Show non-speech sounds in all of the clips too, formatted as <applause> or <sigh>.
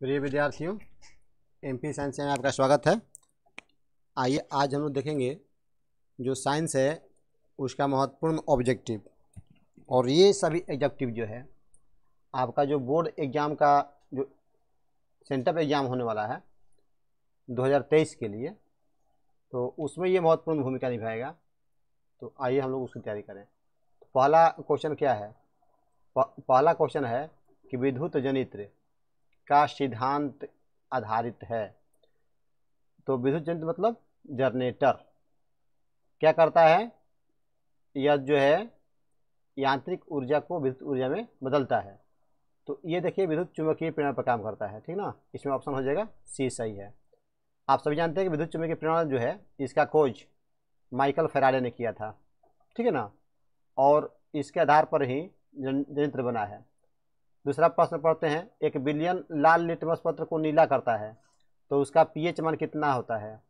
प्रिय विद्यार्थियों M P science में आपका स्वागत है। आइए, आज हम लोग देखेंगे जो साइंस है, उसका महत्वपूर्ण ऑब्जेक्टिव और ये सभी एग्जेक्टिव जो है, आपका जो बोर्ड एग्ज़ाम का जो सेंटअप एग्ज़ाम होने वाला है 2023 के लिए तो उसमें ये महत्वपूर्ण भूमिका निभाएगा। तो आइए हम लोग उसकी तैयारी करें। तो पहला क्वेश्चन क्या है? पहला क्वेश्चन है कि विद्युत जनित्र का सिद्धांत आधारित है। तो विद्युत जनित्र मतलब जनरेटर क्या करता है? यह जो है, यांत्रिक ऊर्जा को विद्युत ऊर्जा में बदलता है। तो ये देखिए, विद्युत चुंबकीय प्रेरणा पर काम करता है, ठीक ना? इसमें ऑप्शन हो जाएगा सी सही है। आप सभी जानते हैं कि विद्युत चुंबकीय प्रेरणा जो है, इसका खोज माइकल फेराडे ने किया था, ठीक है ना? और इसके आधार पर ही जनित्र बना है। दूसरा प्रश्न पढ़ते हैं, एक बिलियन लाल लिटमस पत्र को नीला करता है तो उसका पीएच मान कितना होता है?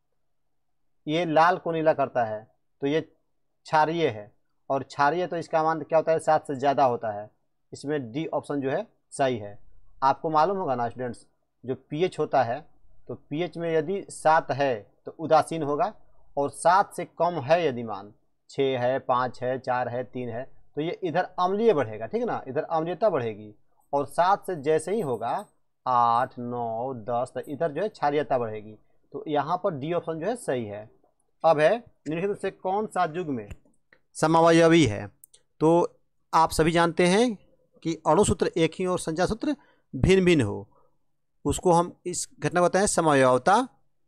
ये लाल को नीला करता है तो ये क्षारिय है, और क्षारिय तो इसका मान क्या होता है? सात से ज़्यादा होता है। इसमें डी ऑप्शन जो है सही है। आपको मालूम होगा ना स्टूडेंट्स जो पीएच होता है तो पीएच में यदि सात है तो उदासीन होगा, और सात से कम है यदि मान छः है, पाँच है, चार है, तीन है तो ये इधर अम्लीय बढ़ेगा, ठीक है ना? इधर अम्लीयता बढ़ेगी। और सात से जैसे ही होगा, आठ, नौ, दस तो इधर जो है क्षारियता बढ़ेगी। तो यहाँ पर डी ऑप्शन जो है सही है। अब है, निम्नलिखित से कौन सा युग में समावयवी है? तो आप सभी जानते हैं कि अणुसूत्र एक ही और संचार सूत्र भिन्न भिन्न हो। उसको हम इस घटना को बताते हैं समवयवता,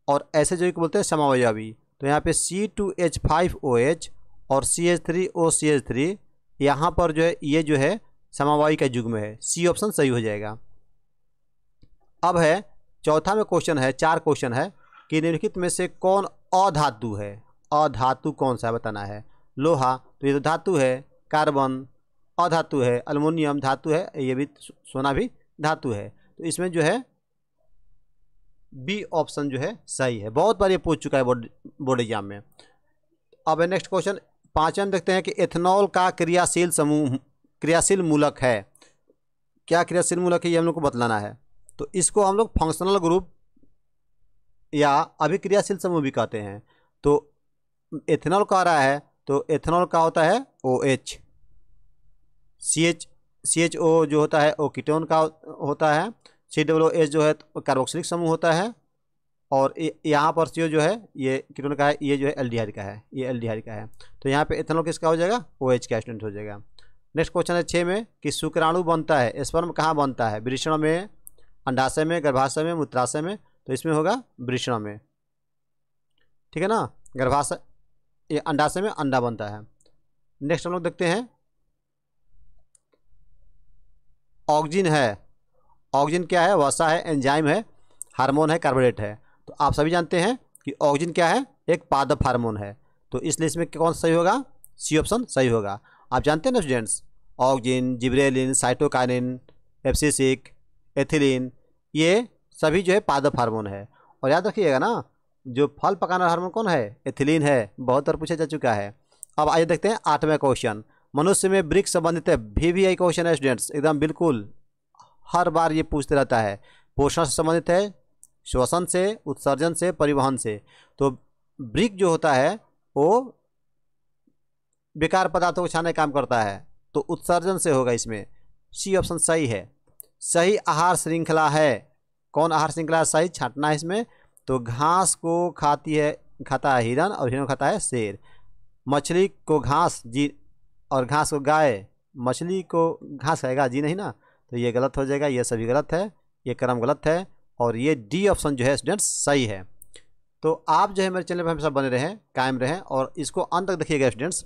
और ऐसे जो को बोलते हैं समावयवी तो यहाँ पे C two H five O H और C H three O C H three यहाँ पर जो है, ये जो है समावायी का युग में है। सी ऑप्शन सही हो जाएगा। अब है, चौथा में क्वेश्चन है, चार क्वेश्चन है कि निम्नलिखित में से कौन अधातु है? अधातु कौन सा बताना है। लोहा तो ये तो धातु है। कार्बन, अधातु है। अल्मोनियम धातु है। ये भी सोना भी धातु है। तो इसमें जो है बी ऑप्शन जो है, सही है। बहुत बार ये पूछ चुका है बोर्ड बोर्ड एग्ज़ाम में। अब नेक्स्ट क्वेश्चन पाँचवें देखते हैं कि एथनॉल का क्रियाशील समूह क्रियाशील मूलक है। क्या क्रियाशील मूलक है, ये हम लोग को बतलाना है। तो इसको हम लोग फंक्शनल ग्रुप या अभिक्रियाशील समूह भी कहते हैं। तो एथेनॉल कह रहा है? तो एथेनॉल का होता है? O H C H C H O जो होता है ओ कीटोन का होता है? सी डब्ल्यू एच जो है तो कार्बोक्सिलिक समूह होता है। और यहाँ पर सी जो है, ये कीटोन का है, ये जो है एल्डिहाइड का है, ये एल्डिहाइड का है। तो यहाँ पे एथेनॉल किसका हो जाएगा? ओ एच का स्टूडेंट हो जाएगा। नेक्स्ट क्वेश्चन है छः में, कि शुक्राणु बनता है, स्पर्म कहाँ बनता है? वृषण में, अंडाशय में, गर्भाशय में, मूत्राशय में? तो इसमें होगा वृषण में। ठीक है ना? गर्भाशय, ये अंडाशय में अंडा बनता है। नेक्स्ट हम लोग देखते हैं। ऑक्जिन है। ऑक्जिन क्या है? वसा है, एंजाइम है, हार्मोन है कार्बोरेट है। तो आप सभी जानते हैं कि ऑक्जिन क्या है? एक पादप हार्मोन है। तो इसलिए इसमें कौन सही होगा? सी ऑप्शन सही होगा। आप जानते हैं ना students auxin gibberellin cytokinin abscisic ethylene ये सभी जो है पादप हार्मोन है। और याद रखिएगा ना, जो फल पकाना हार्मोन कौन है? एथिलीन है। बहुत बार पूछा जा चुका है। अब आइए देखते हैं आठवें क्वेश्चन मनुष्य में वृक्ष संबंधित है भी भी आई क्वेश्चन है स्टूडेंट्स एकदम बिल्कुल हर बार ये पूछते रहता है। पोषण से संबंधित है, श्वसन से, उत्सर्जन से, परिवहन से। तो वृक्ष जो होता है, वो बेकार पदार्थों को छाने काम करता है तो उत्सर्जन से होगा इसमें। सी ऑप्शन सही है। सही आहार श्रृंखला है। कौन आहार श्रृंखला सही छांटना है इसमें। तो घास को खाती है, खाता है हिरन और हिरन खाता है शेर। मछली को घास, जी, और घास को गाय। मछली को घास खाएगा जी नहीं ना? तो ये गलत हो जाएगा, ये सभी गलत है, ये क्रम गलत है, और ये डी ऑप्शन जो है स्टूडेंट्स सही है। तो आप जो है मेरे चैनल पर हमेशा बने रहें, कायम रहें, और इसको अंत तक देखिएगा स्टूडेंट्स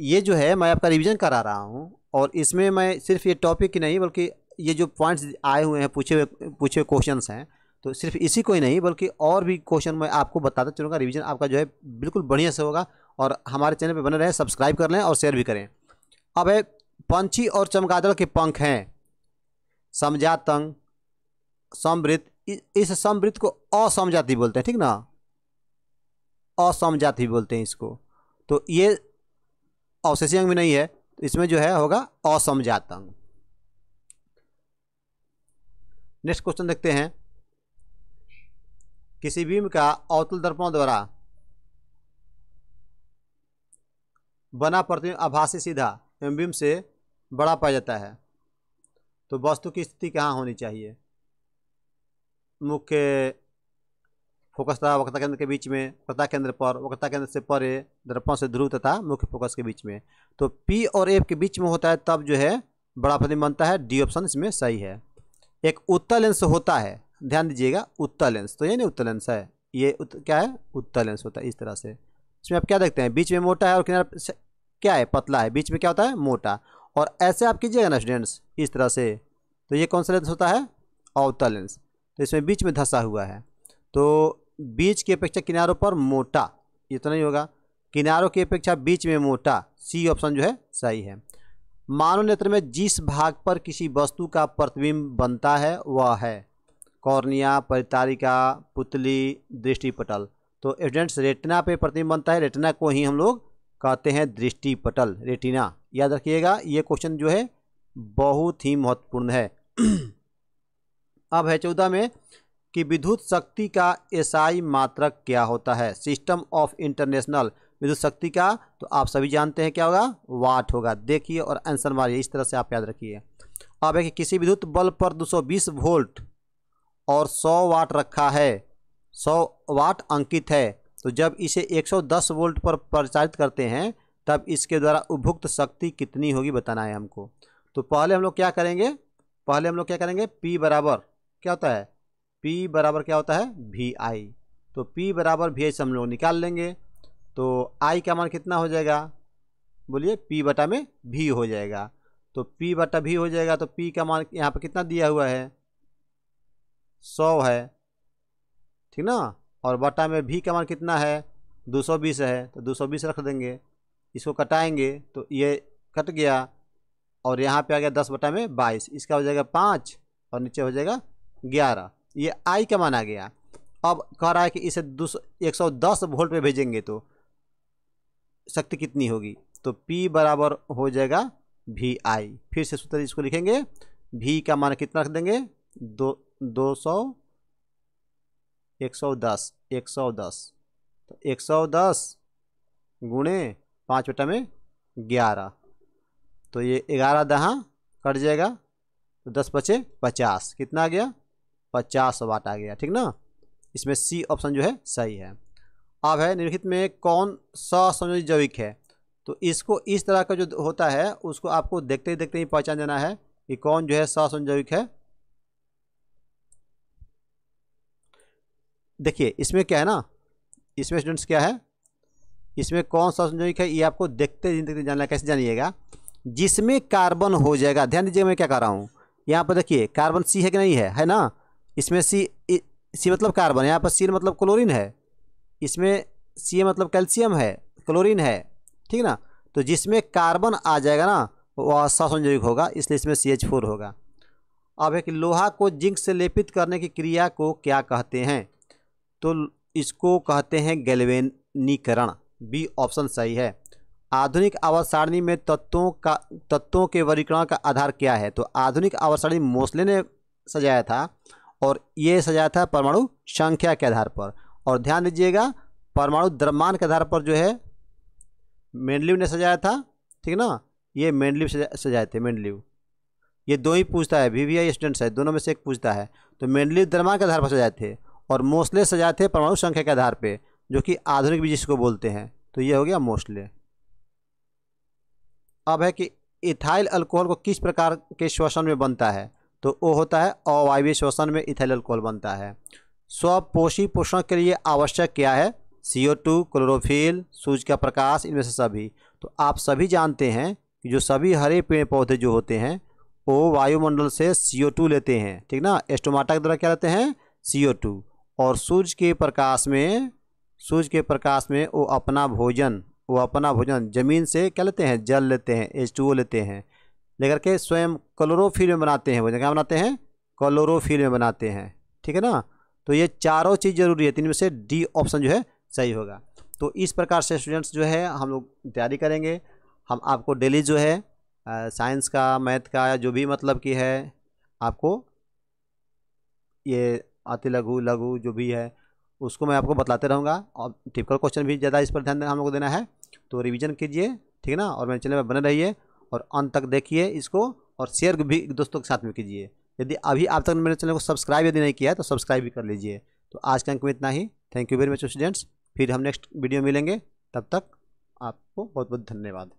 ये जो है, मैं आपका रिवीजन करा रहा हूँ और इसमें मैं सिर्फ़ ये टॉपिक ही नहीं, बल्कि ये जो पॉइंट्स आए हुए हैं, पूछे हुए पूछे हुए क्वेश्चंस हैं तो सिर्फ़ इसी को ही नहीं, बल्कि और भी क्वेश्चन मैं आपको बताता चलूँगा। रिवीजन आपका जो है बिल्कुल बढ़िया से होगा और हमारे चैनल पर बने रहें सब्सक्राइब कर लें और शेयर भी करें। अब है, पंछी और चमगादड़ के पंख हैं। समजातंग समृद्ध इस समृद्ध को असमजाति बोलते हैं, ठीक ना? असमजाति बोलते हैं इसको। तो ये अवशेषी अंग में नहीं है तो इसमें जो है होगा असमजात अंग नेक्स्ट क्वेश्चन देखते हैं। किसी बीम का अवतल दर्पण द्वारा बना प्रतिबिंब आभासी सीधा एवं बीम से बड़ा पाया जाता है। तो वस्तु की स्थिति कहाँ होनी चाहिए? मुख्य फोकस तथा वक्रता केंद्र के बीच में वक्रता केंद्र पर वक्रता केंद्र से परे दर्पण से ध्रुव तथा मुख्य फोकस के बीच में। तो पी और एफ़ के बीच में होता है तब जो है बड़ा प्रतिबिंब बनता है डी ऑप्शन इसमें सही है। एक उत्तर लेंस होता है ध्यान दीजिएगा उत्तर लेंस तो ये नहीं उत्तर लेंस है ये उत, क्या है उत्तर लेंस होता है इस तरह से। इसमें आप क्या देखते हैं बीच में मोटा है और किनारे क्या है पतला है बीच में क्या होता है मोटा। और ऐसे आप कीजिएगा ना स्टूडेंट्स इस तरह से। तो ये कौन सा लेंस होता है अवतल लेंस तो इसमें बीच में धंसा हुआ है। तो बीच की अपेक्षा किनारों पर मोटा। इतना ही होगा। किनारों की अपेक्षा बीच में मोटा। सी ऑप्शन जो है, सही है। मानव नेत्र में जिस भाग पर किसी वस्तु का प्रतिबिंब बनता है, वह है कॉर्निया, परितारिका, पुतली, दृष्टिपटल। तो स्टूडेंट्स रेटिना पे प्रतिबिंब बनता है। रेटिना को ही हम लोग कहते हैं दृष्टिपटल। रेटिना, याद रखिएगा, ये क्वेश्चन जो है, बहुत ही महत्वपूर्ण है। <clears throat> अब है चौदह में कि विद्युत शक्ति का एसआई मात्रक क्या होता है? सिस्टम ऑफ़ इंटरनेशनल विद्युत शक्ति का तो आप सभी जानते हैं क्या होगा? वाट होगा। देखिए और आंसर मारिए, इस तरह से आप याद रखिए। अब है कि किसी विद्युत बल्ब पर 220 वोल्ट और 100 वाट रखा है 100 वाट अंकित है तो जब इसे 110 वोल्ट पर प्रचारित करते हैं, तब इसके द्वारा उपभुक्त शक्ति कितनी होगी बताना है हमको। तो पहले हम लोग क्या करेंगे? पहले हम लोग क्या करेंगे? पी बराबर, क्या होता है? पी बराबर क्या होता है? वी आई तो पी बराबर वी आई से हम लोग निकाल लेंगे तो आई का मान कितना हो जाएगा? बोलिए पी बटा में भी हो जाएगा। तो पी बटा भी हो जाएगा तो पी का मान यहाँ पर कितना दिया हुआ है? सौ है। ठीक ना? और बटा में भी का मान कितना है? दो सौ बीस है तो दो सौ बीस रख देंगे। इसको कटाएँगे तो ये कट गया, और यहाँ पे आ गया दस बटा में बाईस। इसका हो जाएगा पाँच, और नीचे हो जाएगा ग्यारह। ये आई का मान गया। अब कह रहा है कि इसे दो एक सौ दस वोल्ट पे भेजेंगे तो शक्ति कितनी होगी? तो P बराबर हो जाएगा वी आई फिर से सूत्र इसको लिखेंगे। V का मान कितना रख देंगे? दो दो सौ, एक सौ दस, एक सौ दस। तो एक सौ दस गुणे पाँच बटा में ग्यारह। तो ये ग्यारह दहा कट जाएगा। तो दस बचे पचास। कितना आ गया? पचास वाट आ गया, ठीक ना? इसमें सी ऑप्शन जो है, सही है। अब है निम्नलिखित में कौन ससंयोजित जैविक है? तो इसको इस तरह का जो होता है, उसको आपको देखते ही देखते ही पहचान देना है कि कौन जो है ससंयोजिक है। देखिए, इसमें क्या है ना? इसमें स्टूडेंट्स क्या है? इसमें कौन सा संयोजिक है, ये आपको देखते ही देखते जानना कैसे जानिएगा? जिसमें कार्बन हो जाएगा, ध्यान दीजिए मैं क्या कर रहा हूँ। यहाँ पर देखिए कार्बन सी है कि नहीं है? है ना? इसमें सी सी मतलब कार्बन, यहाँ पर सी मतलब क्लोरीन है। इसमें सीए मतलब कैल्शियम है, क्लोरीन है, ठीक ना? तो जिसमें कार्बन आ जाएगा ना, वह ससंयोगिक होगा, इसलिए इसमें सी एच फोर होगा। अब एक लोहा को जिंक से लेपित करने की क्रिया को क्या कहते हैं? तो इसको कहते हैं गैल्वेनीकरण बी ऑप्शन सही है। आधुनिक आवर्त सारणी में तत्वों का, तत्वों के वर्गीकरण का आधार क्या है? तो आधुनिक आवर्त सारणी मोस्ले ने सजाया था और ये सजाया था परमाणु संख्या के आधार पर। और ध्यान दीजिएगा, परमाणु द्रव्यमान के आधार पर जो है मेंडलिव ने सजाया था, ठीक ना? ये मेंडलिव सजाए थे मेंडलिव ये दो ही पूछता है वी वी स्टूडेंट्स है, दोनों में से एक पूछता है। तो मेंडलिव द्रव्यमान के आधार पर सजाए थे और मोस्टले सजाए थे परमाणु संख्या के आधार पर जो कि आधुनिक भी जिसको बोलते हैं। तो ये हो गया मोस्टले अब है कि इथाइल अल्कोहल को किस प्रकार के श्वसन में बनता है? तो वो होता है अवायवीय श्वसन में इथाइल अल्कोहल बनता है। स्वपोषी पोषण के लिए आवश्यक क्या है? सी ओ टू क्लोरोफिल सूर्य का प्रकाश, इनमें से सभी। तो आप सभी जानते हैं कि जो सभी हरे पेड़ पौधे जो होते हैं, वो वायुमंडल से सी ओ टू लेते हैं, ठीक ना? एस्टोमाटा के द्वारा क्या लेते हैं? सी ओ टू और सूर्य के प्रकाश में सूर्य के प्रकाश में वो अपना भोजन, वो अपना भोजन, ज़मीन से क्या लेते हैं? जल लेते हैं एच टू लेते हैं। लेकर के स्वयं क्लोरोफिल में बनाते हैं वो। क्या बनाते हैं? क्लोरोफिल में बनाते हैं। ठीक है ना? तो ये चारों चीज़ ज़रूरी है। तीन में से डी ऑप्शन जो है सही होगा। तो इस प्रकार से स्टूडेंट्स जो है, हम लोग तैयारी करेंगे। हम आपको डेली जो है साइंस का, मैथ का, या जो भी मतलब की है, आपको ये अति लघु लघु जो भी है, उसको मैं आपको बतलाते रहूँगा। और टिपिकल क्वेश्चन भी ज़्यादा इस पर ध्यान हम लोग को देना है। तो रिवीजन कीजिए। ठीक है ना? और मेरे चैनल में बने रहिए। और अंत तक देखिए इसको और शेयर भी दोस्तों के साथ में कीजिए। यदि अभी आप तक मेरे चैनल को सब्सक्राइब यदि नहीं किया है तो सब्सक्राइब भी कर लीजिए। तो आज के अंक में इतना ही। Thank you very much students फिर हम नेक्स्ट वीडियो मिलेंगे। तब तक आपको बहुत बहुत धन्यवाद।